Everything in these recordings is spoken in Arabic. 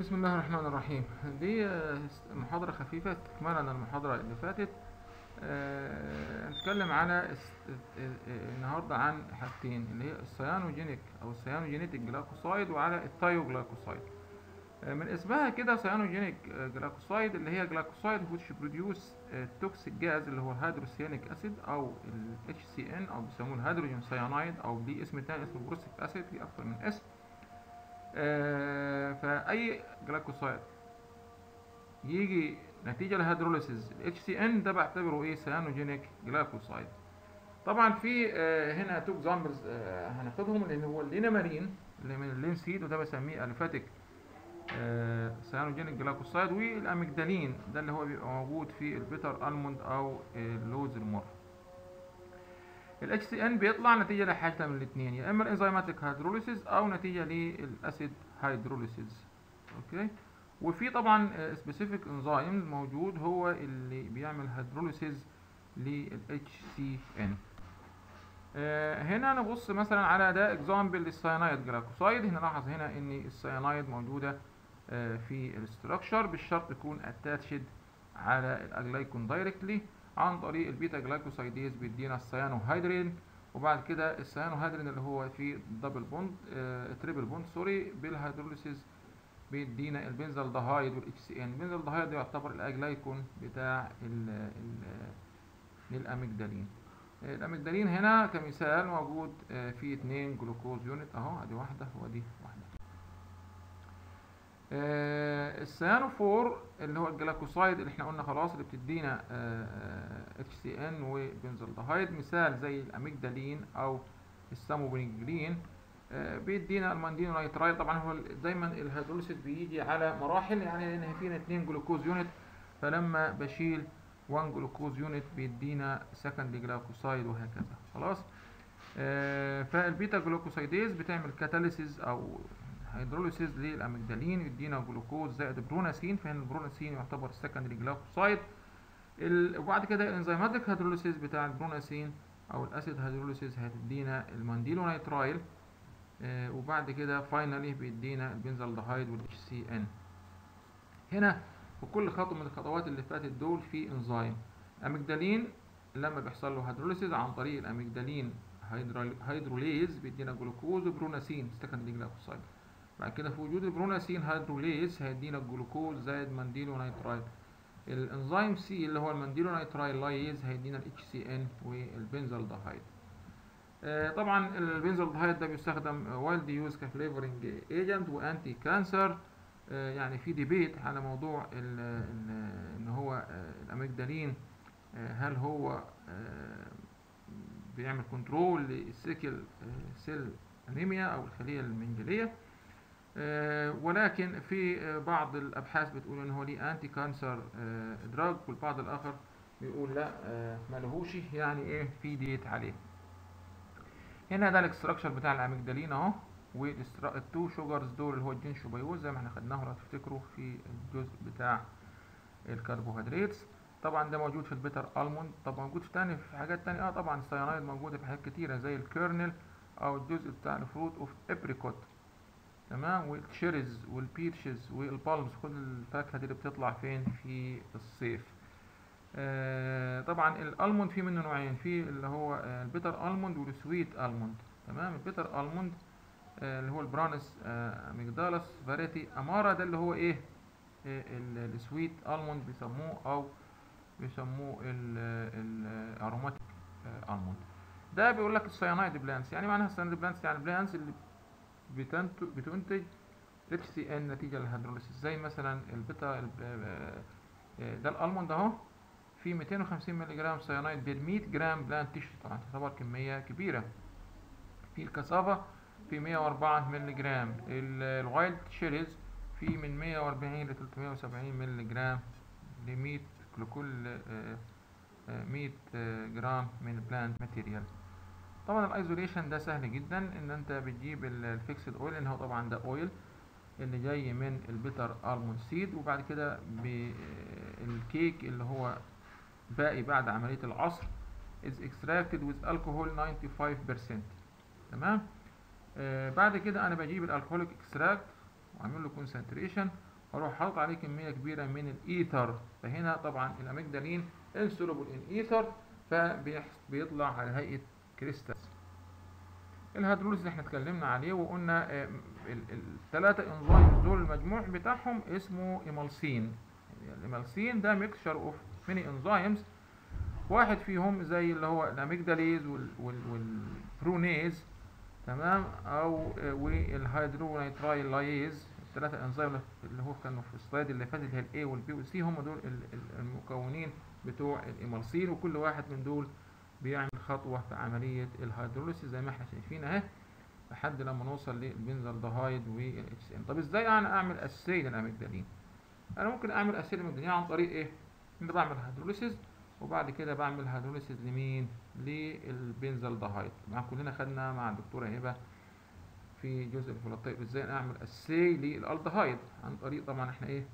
بسم الله الرحمن الرحيم. دي آه، محاضرة خفيفة استكمالا للمحاضرة اللي فاتت. آه، هنتكلم على آه، النهاردة عن حاجتين اللي هي ال cyanogenic أو ال cyanogenetic glycoside وعلى ال thioglycoside آه، من اسمها كده cyanogenic glycoside اللي هي glycoside which produce toxic gas اللي هو ال hydrocyanic acid أو ال HCN أو بيسموه ال hydrogen cyanide أو ليه اسم تاني اسمه prussic acid ليه أكتر من اسم. فأي glycoside يجي نتيجة لل hydrolysis ال HCN ده بعتبره إيه؟ cyanogenic glycoside طبعا في آه، هنا two examples هناخدهم اللي هو ال linamarin اللي من ال linseed وده بسميه aliphatic cyanogenic glycoside وال amygdalin ده اللي هو بيبقى موجود في ال bitter almond أو اللوز المر. ال HCN بيطلع نتيجة لحاجة من الاثنين يا إما ال enzymatic hydrolysis أو نتيجة لل acid hydrolysis okay؟ وفي طبعا specific enzyme موجود هو اللي بيعمل hydrolysis لل HCN آه، هنا نبص مثلا على ده example لل cyanide glycoside هنا لاحظ هنا إن السيانايد موجودة آه، في ال structure بالشرط يكون attached على ال aglycone directly عن طريق ال beta glycosidase بيدينا ال cyanohydrin وبعد كده ال cyanohydrin اللي هو فيه double bond آه triple bond sorry بال hydrolysis بيدينا ال benzaldehyde وال HCN ال benzaldehyde يعتبر ال aglycone بتاع ال ال ال amygdalin. ال amygdalin هنا كمثال موجود آه، فيه اتنين glucose unit أهو أدي واحدة واحدة آه، ال cyanophore اللي هو ال glycoside اللي إحنا قلنا خلاص اللي بتدينا HCN و benzaldehyde مثال زي ال amygdalin أو ال sambunigrin آه، بيدينا ال mandelonitrile طبعا هو دايما ال hydrolysis بيجي على مراحل يعني لأن فينا اتنين glucose unit فلما بشيل 1 glucose unit بيدينا second glycoside وهكذا. خلاص؟ آه، فال beta glucosidase بتعمل catalysis أو hydrolysis لل amygdalin يدينا جلوكوز زائد prunasin فهنا ال prunasin يعتبر secondary glycoside وبعد كده ال enzymatic hydrolysis بتاع ال prunasin أو ال acid hydrolysis هتدينا ال mandelonitrile آه، وبعد كده finally بيدينا ال benzaldehyde وال HCN هنا في كل خطوه من الخطوات اللي فاتت دول في enzyme amygdalin لما بيحصل له hydrolysis عن طريق ال amygdalin hydrolase بيدينا glucose و prunasin secondary glycoside بعد كده في وجود ال prunasin hydrolase هيدينا الجلوكوز زائد mandelonitrile ال enzyme C اللي هو ال mandelonitrile lyase هيدينا ال HCN وال benzaldehyde. آه، طبعا ال benzaldehyde ده بيستخدم wide use ك flavoring agent و anti cancer. يعني في debate على موضوع إن هو آه، ال amygdalin. آه، هل هو آه، بيعمل control لل sickle cell anemia أو الخلية المنجلية؟ آه، ولكن في آه، بعض الأبحاث بتقول ان هو ليه anti cancer drug والبعض الآخر بيقول لا آه، ملهوش يعني إيه في ديت عليه. هنا ده ال structure بتاع ال amygdalin أهو وال two sugars دول اللي هو ال gentiobiose زي ما إحنا خدناه لو تفتكروا في الجزء بتاع الكربوهيدرات. طبعا ده موجود في ال bitter almond طب موجود في تاني في حاجات تانية. آه طبعا السيانايد موجودة في حاجات كتيرة زي ال kernel أو الجزء بتاع ال fruit of apricot. تمام؟ وال cherries وال peaches وال plums كل الفاكهة دي اللي بتطلع فين؟ في الصيف. آه طبعا ال almond في منه نوعين. في اللي هو ال bitter almond وال sweet almond. تمام؟ ال bitter almond آه اللي هو ال Prunus amygdalus variety amara. ده اللي هو إيه؟ آه ال- sweet almond بيسموه أو بيسموه ال aromatic almond. ده بيقول لك ال cyanide plants يعني معناها ال cyanide plants يعني plants اللي بتنتج HCN نتيجة لل hydrolysis. زي مثلا ال bitter الب- آه، ده ال almond أهو في 250 مللي جرام سيانايد بال 100 جرام plant tissue طبعا تعتبر كمية كبيرة. في ال cassava في 104 مللي جرام. ال- ال wild cherries في من 140 ل 370 مللي جرام ل 100 لكل آه، آه، 100 آه، جرام من ال plant material. طبعا ال isolation ده سهل جدا إن أنت بتجيب ال fixed oil ان هو طبعا ده oil اللي جاي من ال bitter almond seed وبعد كده بالكيك اللي هو باقي بعد عملية العصر is extracted with alcohol 95% تمام؟ آه بعد كده أنا بجيب ال alcoholic extract وعامل له concentration وأروح حاطط عليه كمية كبيرة من الإيثر. فهنا طبعا ال amygdalin insoluble in ether فبيطلع على هيئة crystals ال hydrolase اللي إحنا اتكلمنا عليه وقلنا الثلاثه enzymes دول المجموع بتاعهم اسمه emulsin. ال emulsin ده mixture of many enzymes واحد فيهم زي اللي هو ال amygdalase وال prunase تمام؟ أو وال hydroxynitrile lyase الثلاثه انزيم اللي هو كانوا في ال slide اللي فات اللي هي ال A وال B وال C هم دول المكونين بتوع ال emulsin وكل واحد من دول بيعمل خطوة في عملية ال hydrolysis زي ما إحنا شايفين اهي لحد لما نوصل لل benzaldehyde وال HCN طب إزاي أنا اعمل assay لل amygdalin أنا ممكن أعمل assay لل amygdalin عن طريق إيه؟ إن بعمل hydrolysis وبعد كده بعمل hydrolysis لمين؟ لل benzaldehyde مع كلنا خدنا مع الدكتورة هبه في جزء ال volatile إزاي اعمل assay لل aldehyde. عن طريق طبعا إحنا إيه؟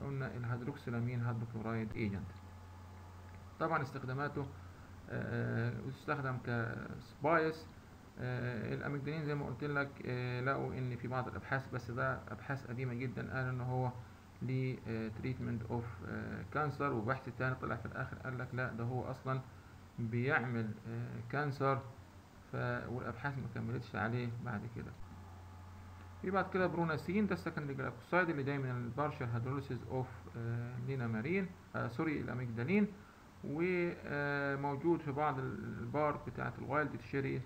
قلنا ال hydroxylamine hydrochloride agent طبعا استخداماته يستخدم ك spice. آه ال amygdalin زي ما قلت لك آه لقوا إن في بعض الأبحاث بس ده أبحاث قديمة جدا قال إن هو ليه treatment of cancer وبحث تاني طلع في الآخر قال لك لا ده هو أصلا بيعمل cancer ف والأبحاث ما كملتش عليه بعد كده. في بعد كده prunasin ده ال secondary glycoside اللي جاي من ال partial hydrolysis of linamarin آه sorry ال amygdalin. وموجود في بعض ال bark بتاعة ال wild cherry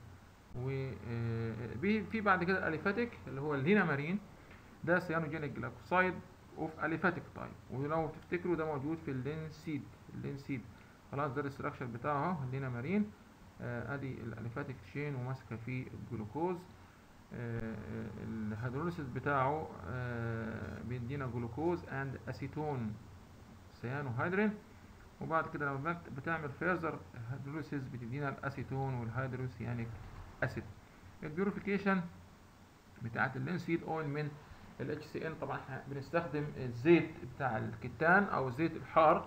وفي بعد كده ال aliphatic اللي هو ال linamarin ده cyanogenic glycoside of aliphatic type ولو تفتكروا ده موجود في ال linseed. ال linseed. خلاص ده ال structure بتاعه اهو ال linamarin آه ادي ال aliphatic chain وماسكة فيه الجلوكوز. آه ال hydrolysis بتاعه آه بيدينا glucose and acetone cyanohydrin وبعد كده لما بتعمل further hydrolysis بتدينا ال acetone وال hydrocyanic acid ال purification بتاعت ال linseed oil من ال HCN طبعا إحنا بنستخدم الزيت بتاع الكتان أو زيت الحار.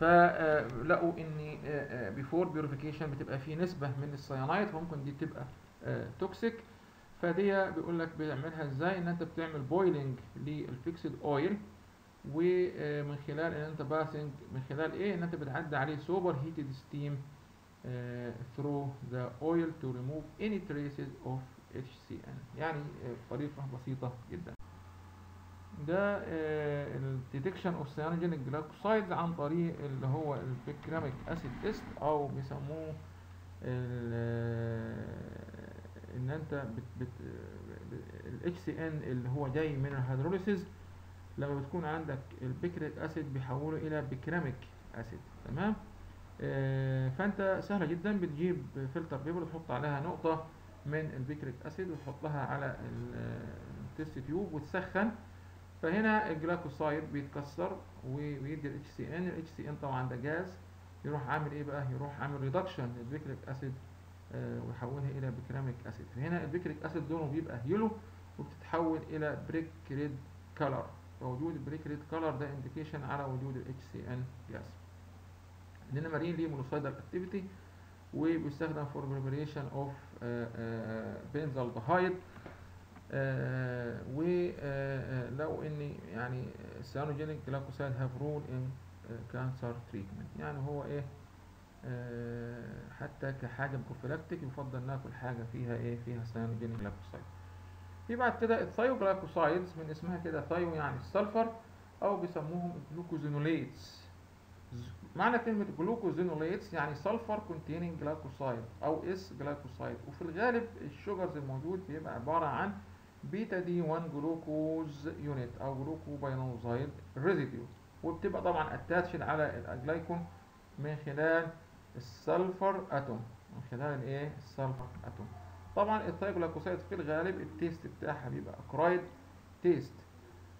فلقوا إن before purification بتبقى في نسبة من السيانايد فممكن دي تبقى toxic فدي بيقول لك بيعملها إزاي؟ إن أنت بتعمل boiling لل fixed oil ومن خلال إن أنت passing من خلال إيه؟ إن أنت بتعدي عليه superheated steam through the oil to remove any traces of HCN يعني طريقة بسيطة جدا. ده ال detection of cyanogenic glycosides عن طريق اللي هو ال picramic acid test أو بيسموه إن أنت بت بت ال HCN اللي هو جاي من ال hydrolysis لما بتكون عندك ال picric acid بيحوله إلى picramic acid تمام؟ آه فأنت سهلة جدا بتجيب filter paper وتحط عليها نقطة من ال picric acid وتحطها على ال test tube وتسخن. فهنا ال glycoside بيتكسر ويدي ال HCN ال HCN طبعا ده جاز. يروح عامل إيه بقى؟ يروح عامل reduction لل picric acid آه ويحولها إلى picramic acid. فهنا ال picric acid لونه بيبقى yellow وبتتحول إلى brick red color فوجود ال brick red color ده indication على وجود ال HCN gas ال linamarin ليه molluscicidal activity وبيستخدم for preparation of benzaldehyde ولو إن يعني ال cyanogenic glycoside have role in cancer treatment يعني هو إيه؟ آه حتى كحاجة prophylactic يفضل ناكل حاجة فيها إيه؟ فيها cyanogenic glycoside في بعد كده ال thioglycosides من اسمها كده thio يعني ال sulfur أو بيسموهم ال glucosinolates معنى كلمة glucosinolates يعني sulfur containing glycoside أو S glycoside وفي الغالب ال sugars الموجود بيبقى عبارة عن beta D 1 glucose unit أو glucopyranoside residue وبتبقى طبعا attached على ال aglycone من خلال ال sulfur atom من خلال الايه ال sulfur atom طبعا ال thioglycoside في الغالب ال taste بتاعها بيبقى acrid taste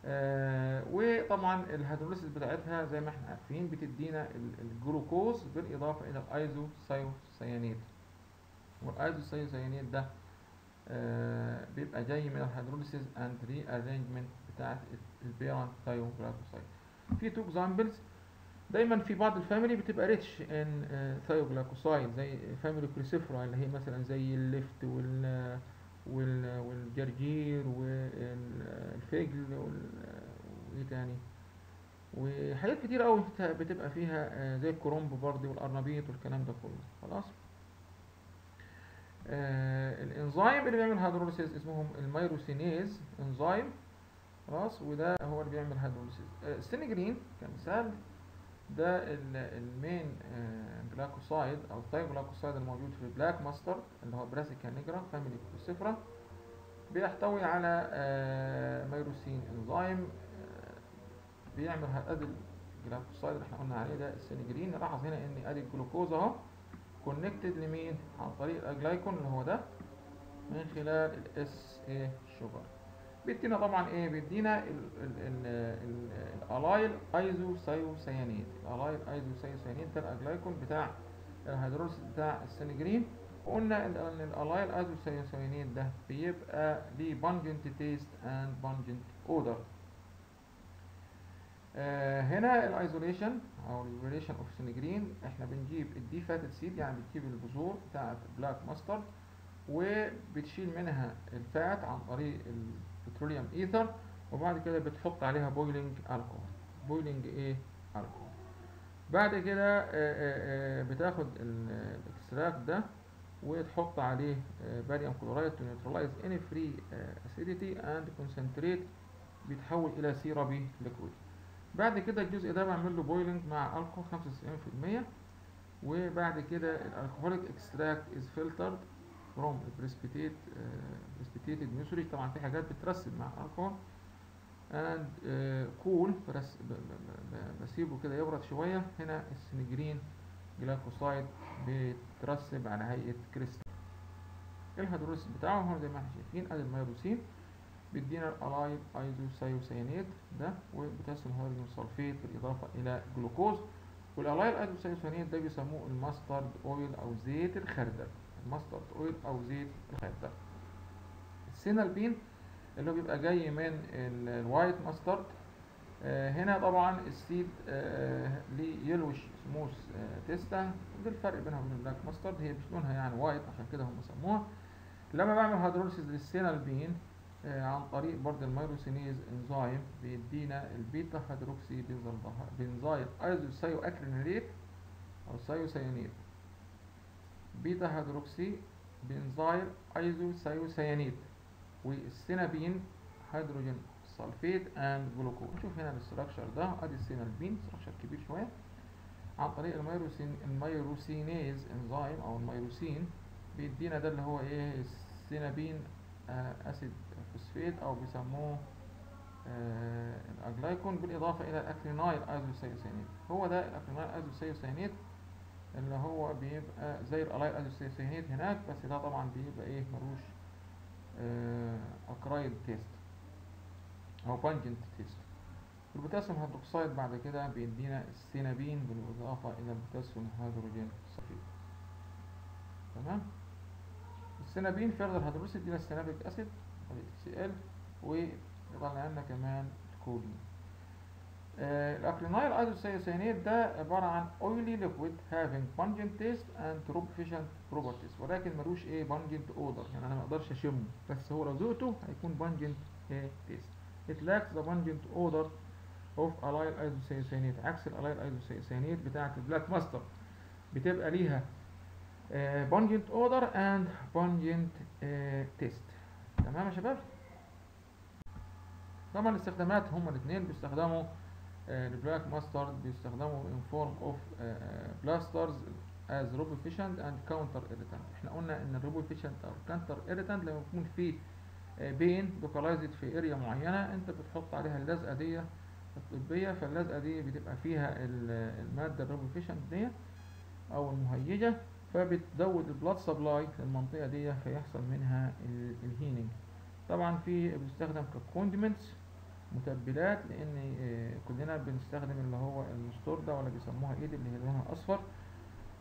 آه وطبعا ال hydrolysis بتاعتها زي ما إحنا عارفين بتدينا الجلوكوز بالإضافة إلى ال isothiocyanate وال isothiocyanate ده آه بيبقى جاي من ال hydrolysis and rearrangement بتاعت ال parent thioglycoside في two examples دايما في بعض ال family بتبقى rich in thioglycoside زي family Cruciferae اللي هي مثلا زي الليفت وال وال- والجرجير والفجل وال- وإيه تاني. وحاجات كتير قوي بتبقى فيها آه، زي الكرنب برضه والقرنبيط والكلام ده كله. خلاص. آه الإنزيم اللي بيعمل hydrolysis اسمهم ال myrosinase enzyme. خلاص. وده هو اللي بيعمل hydrolysis آه كمثال ده ال- ال main آه glycoside أو ال thioglycoside الموجود في ال black mustard اللي هو Brassica nigra family Cruciferae بيحتوي على آه myrosin enzyme آه بيعمل ادي ال glycoside اللي إحنا قلنا عليه ده ال sinigrin نلاحظ هنا إن أدي الجلوكوز أهو connected لمين؟ عن طريق ال aglycone اللي هو ده من خلال ال S اي sugar بيدينا طبعا إيه؟ بيدينا ال- ال- ال- ال- ال allyl isothiocyanate ال allyl isothiocyanate ده ال aglycone بتاع ال hydrolysis بتاع ال sinigrin وقلنا إن ال allyl isothiocyanate ده بيبقى ليه pungent taste and pungent odor هنا ال isolation أو ال isolation of sinigrin إحنا بنجيب ال defatted seed يعني بتجيب البذور بتاعه black mustard وبتشيل منها ال fat عن طريق ال petroleum ether وبعد كده بتحط عليها boiling الكحول boiling إيه؟ الكحول بعد كده آه، آه، آه، بتاخد ال- ال extract ده وتحط عليه barium chloride to neutralize any free acidity and concentrate بيتحول إلى syrupy liquid بعد كده الجزء ده بعمل له boiling مع الكحول 95% وبعد كده ال alcoholic extract is filtered from ال precipitate precipitated mucilage طبعا في حاجات بترسب مع الكحول and cool برس ب- ب- ب- بسيبه كده يبرد شوية. هنا ال sinigrin glycoside بيترسب على هيئة كريستال. ال hydrolysis بتاعه هو زي ما إحنا شايفين ادي ال myrosin بيدينا ال allyl isothiocyanate ده و potassium hydrogen sulfate بالإضافة إلى جلوكوز. وال allyl isothiocyanate ده بيسموه ال mustard oil أو زيت الخردل. ال mustard oil أو زيت الخردل. ال sinalbin اللي هو بيبقى جاي من ال- ال white mustard. آه، هنا طبعا ال seed آه، ليه yellowish smooth آه، testa. ده الفرق بينها وبين ال black mustard هي مش لونها يعني white عشان كده هم سموها. لما بعمل hydrolysis لل sinalbin عن طريق برضه ال myrosinase enzyme بيدينا ال para hydroxy benzyl isothio acrinyl أو thiocyanate para hydroxy benzyl isothiocyanate وال sinapine hydrogen sulfate and glucose نشوف هنا ال structure ده. ادي ال sinalbin structure كبير شوية. عن طريق ال myrosin ال myrosinase enzyme أو ال myrosin بيدينا ده اللي هو إيه؟ ال sinapine آه acid sulfate أو بيسموه آه ال aglycone بالإضافة إلى ال acrinyl isothiocyanate هو ده ال acrinyl isothiocyanate اللي هو بيبقى زي ال allyl isothiocyanate هناك بس ده طبعا بيبقى إيه؟ ملوش آه acrid taste أو pungent taste ال potassium hydroxide بعد كده بيدينا ال sinapine بالإضافة إلى ال potassium hydrogen sulfate تمام؟ ال sinapine further hydrolysed يدينا ال sinapic acid سي ال ويطلع لنا كمان الكولين. آه ال acrinyl isothiocyanate ده عبارة عن oily liquid having pungent taste and rubefacient properties. ولكن ملوش إيه pungent odor. يعني أنا ما أقدرش أشمه. بس هو لو ذقته هيكون pungent إيه taste. It lacks the pungent odor of allyl isothiocyanate عكس ال allyl isothiocyanate بتاعة ال black mustard بتبقى ليها آه pungent odor and pungent آه taste. تمام يا شباب؟ طبعا الاستخدامات هما الاثنين بيستخدموا ال black mustard بيستخدموا in form of آه، آه، plasters as rubefacient and counter irritant إحنا قلنا إن rubefacient أو counter irritant لما يكون في بين localized في area معينة أنت بتحط عليها اللزقة دي الطبية. فاللزقة دي بتبقى فيها ال- المادة rubefacient دي أو المهيجة فبتزود ال blood supply في المنطقة دي فيحصل منها الهيننج طبعا في بيستخدم ك condiments متبلات لأن آه، كلنا بنستخدم اللي هو المستردة ولا بيسموها ايد اللي هي لونها اصفر.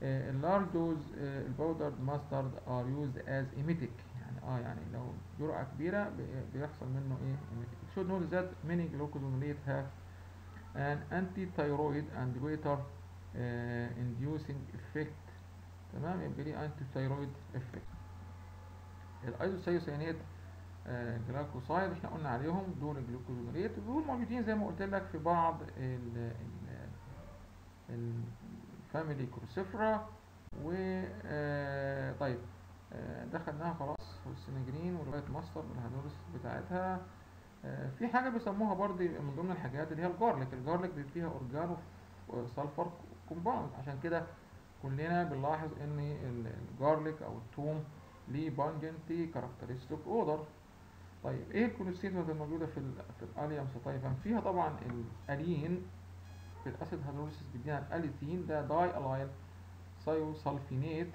ال large dose ال powdered mustard are used as emetic يعني آه يعني لو جرعة كبيرة بي- بيحصل منه إيه؟ should know that many glucosinolates have an anti-thyroid and goiter uh, inducing effect. تمام؟ يبقى ليه anti-thyroid effect. ال isothiocyanate آه، glycoside إحنا قلنا عليهم دول ال glucosinolate دول موجودين زي ما قلت لك في بعض ال ال ال family Cruciferae و آه، طيب آه، ده خدناها خلاص وال sinigrin وال white mustard وال hydrolysis بتاعتها. آه، في حاجة بيسموها برضه من ضمن الحاجات اللي هي ال garlic ال garlic بيبقى فيها organosulfur compound. عشان كده كلنا بنلاحظ إن ال- ال garlic أو الثوم ليه pungent characteristic odor طيب إيه ال constituents الموجوده في في ال Allium sativum فيها طبعا ال alliin في ال acid hydrolysis بيدينا ال allicin ده diallyl thiosulfinate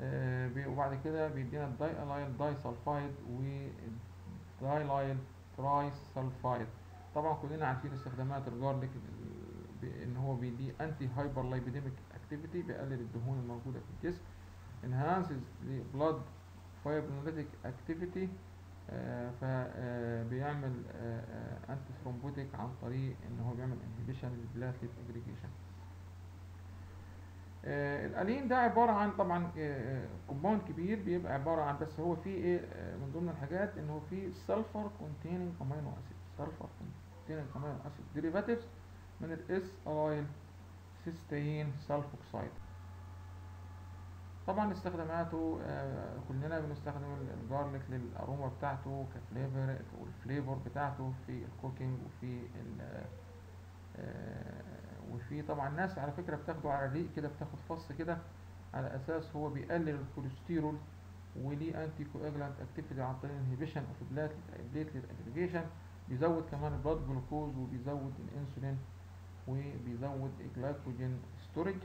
آه وبعد كده بيدينا ال diallyl disulfide و diallyl trisulfide طبعا كلنا عارفين استخدامات ال garlic إن هو بيدي antihyperlipidemic activity بيقلل الدهون الموجودة في الجسم enhances the blood fibrinolytic activity فبيعمل antithrombotic عن طريق إن هو بيعمل inhibition لل platelet aggregation ال alliin ده عبارة عن طبعا compound كبير بيبقى عبارة عن بس هو فيه إيه آه، من ضمن الحاجات إن هو فيه sulfur containing amino acid sulfur containing amino acid derivatives من ال S-allyl cysteine sulfoxide طبعا استخداماته آه، كلنا بنستخدم ال- ال garlic لل aroma بتاعته ك flavor وال flavor بتاعته في ال cooking وفي ال آه، وفي طبعا ناس على فكرة بتاخده على الريق كده بتاخد فص كده على أساس هو بيقلل الكوليسترول وليه anticoagulant activity عن طريق inhibition of platelet aggregation بيزود كمان ال blood glucose وبيزود الإنسولين وبيزود ال glycogen storage